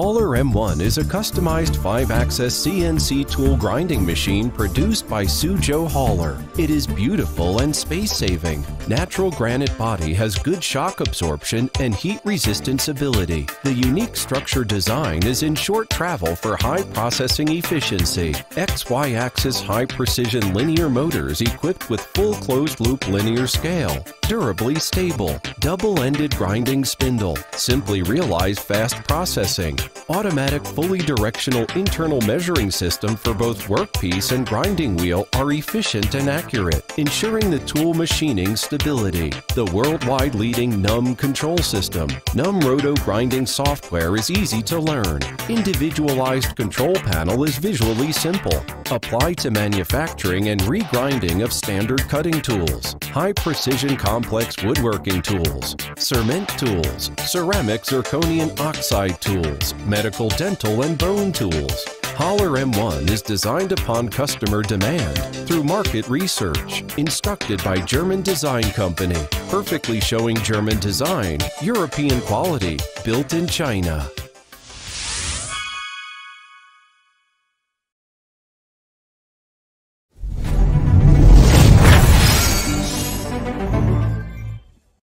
Hauler M1 is a customized 5-axis CNC tool grinding machine produced by Suzhou Hauler. It is beautiful and space-saving. Natural granite body has good shock absorption and heat resistance ability. The unique structure design is in short travel for high processing efficiency. XY axis high precision linear motors equipped with full closed loop linear scale. Durably stable, double ended grinding spindle. Simply realize fast processing automatic fully directional internal measuring system for both workpiece and grinding wheel are efficient and accurate, ensuring the tool machining stability. The worldwide leading NUM control system. NUM Roto grinding software is easy to learn. Individualized control panel is visually simple. Apply to manufacturing and regrinding of standard cutting tools, high precision complex woodworking tools, cement tools, ceramic zirconium oxide tools, medical, dental, and bone tools. Hauler M1 is designed upon customer demand through market research, instructed by German Design Company, perfectly showing German design, European quality, built in China.